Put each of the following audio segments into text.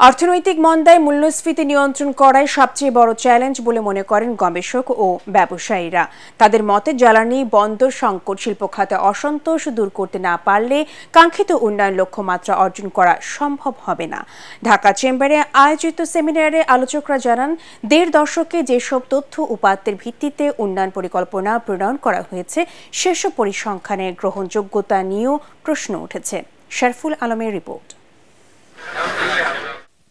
অর্থনৈতিক মন্দায় মূল্যস্ফীতি নিয়ন্ত্রণ করাই সবচেয়ে বড় চ্যালেঞ্জ বলে মনে করেন গবেষক ও ব্যবসায়ীরা। তাদের মতে, জ্বালানি, বন্দর, সংকট, শিল্প খাতে অসন্তোষ দূর করতে না পারলে কাঙ্ক্ষিত উন্নয়ন লক্ষ্যমাত্রা অর্জন করা সম্ভব হবে না। ঢাকা চেম্বারে আয়োজিত সেমিনারে আলোচকরা জানান, দেড় দশকে যেসব তথ্য উপাত্তের ভিত্তিতে উন্নয়ন পরিকল্পনা প্রণয়ন করা হয়েছে, সেসব পরিসংখ্যানের গ্রহণযোগ্যতা নিয়েও প্রশ্ন উঠেছে। শরফুল আলমের রিপোর্ট।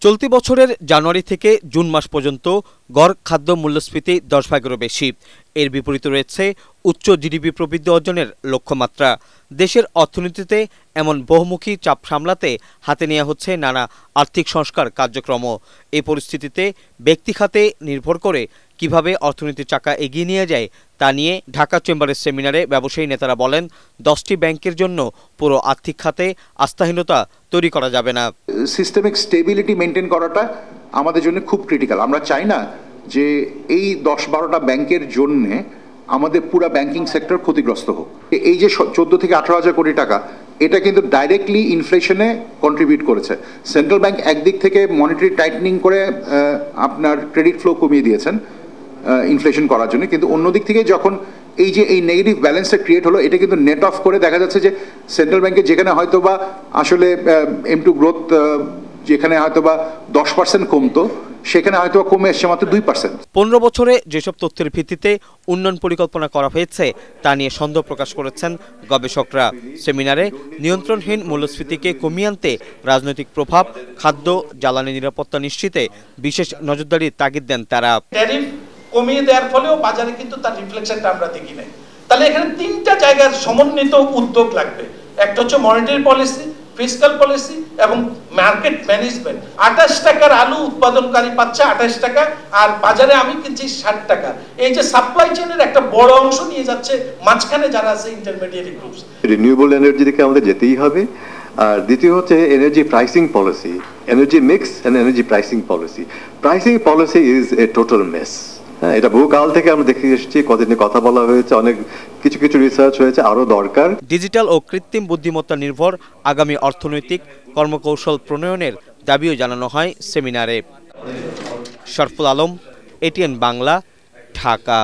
চলতি বছরের জানুয়ারি থেকে জুন মাস পর্যন্ত গড় খাদ্য মূল্যস্ফীতি দশ ভাগেরও বেশি। এর বিপরীতে রয়েছে উচ্চ জিডিপি প্রবৃদ্ধি অর্জনের লক্ষ্যমাত্রা। দেশের অর্থনীতিতে এমন বহুমুখী চাপ সামলাতে হাতে নেওয়া হচ্ছে নানা আর্থিক সংস্কার কার্যক্রম এই পরিস্থিতিতে ব্যক্তি খাতে নির্ভর করে কীভাবে অর্থনীতির চাকা এগিয়ে নিয়ে যায় তা নিয়ে ঢাকা চেম্বারের সেমিনারে ব্যবসায়ী নেতারা বলেন, দশটি ব্যাংকের জন্য পুরো আর্থিক খাতে আস্থাহীনতা তৈরি করা যাবে না। সিস্টেমিক স্টেবিলিটি মেনটেন করাটা আমাদের জন্য খুব ক্রিটিক্যাল। আমরা চাই না যে এই দশ বারোটা ব্যাংকের জন্যে আমাদের পুরা ব্যাংকিং সেক্টর ক্ষতিগ্রস্ত হোক। এই যে চোদ্দ থেকে আঠারো হাজার কোটি টাকা, এটা কিন্তু ডাইরেক্টলি ইনফ্লেশনে কন্ট্রিবিউট করেছে। সেন্ট্রাল ব্যাংক একদিক থেকে মনিটারি টাইটনিং করে আপনার ক্রেডিট ফ্লো কমিয়ে দিয়েছেন। ইনফ্লেশন করার জন্য। কিন্তু অন্যদিক থেকে যখন এই যে এই নেগেটিভ ব্যালেন্সটা ক্রিয়েট হলো এটা কিন্তু নেট অফ করে দেখা যাচ্ছে যে সেন্ট্রাল ব্যাংকে যেখানে হয়তো বা আসলে এম টু গ্রোথ যেখানে হয়তো বা দশ পার্সেন্ট কমতো সেখানে হয়তো কমে এসছে মাত্র দুই পার্সেন্ট পনেরো বছরে যেসব তথ্যের ভিত্তিতে উন্নয়ন পরিকল্পনা করা হয়েছে তা নিয়ে সন্দেহ প্রকাশ করেছেন গবেষকরা। সেমিনারে নিয়ন্ত্রণহীন মূল্যস্ফীতিকে কমিয়ে আনতে রাজনৈতিক প্রভাব খাদ্য জ্বালানি নিরাপত্তা নিশ্চিতে বিশেষ নজরদারির তাগিদ দেন তারা। কমিয়ে দেওয়ার ফলেও বাজারে কিন্তু তার রিফ্লেকশনটা আমরা দেখি নাই। তাহলে এখানে তিনটা জায়গার সমন্বিত উদ্যোগ লাগবে। একটা হচ্ছে মনিটারি পলিসি ফিজিক্যাল পলিসি এবং মার্কেট ম্যানেজমেন্ট আঠাশ টাকার আলু উৎপাদনকারী পাচ্ছে আঠাশ টাকা, আর বাজারে আমি কিনছি ষাট টাকা। এই যে সাপ্লাই চেনের একটা বড় অংশ নিয়ে যাচ্ছে মাঝখানে যারা আছে ইন্টারমিডিয়েট গ্রুপস রিনিউয়েবল এনার্জি দিকে আমাদের যেতেই হবে। আর দ্বিতীয় হচ্ছে energy pricing policy energy mix and energy pricing policy pricing policy is a total mess হ্যাঁ এটা বহুকাল থেকে আমরা দেখে এসেছি কদিনে কথা বলা হয়েছে, অনেক কিছু কিছু রিসার্চ হয়েছে আরও দরকার। ডিজিটাল ও কৃত্রিম বুদ্ধিমত্তা নির্ভর আগামী অর্থনৈতিক কর্মকৌশল প্রণয়নের দাবিও জানানো হয় সেমিনারে। শরফুল আলম এটিএন বাংলা ঢাকা।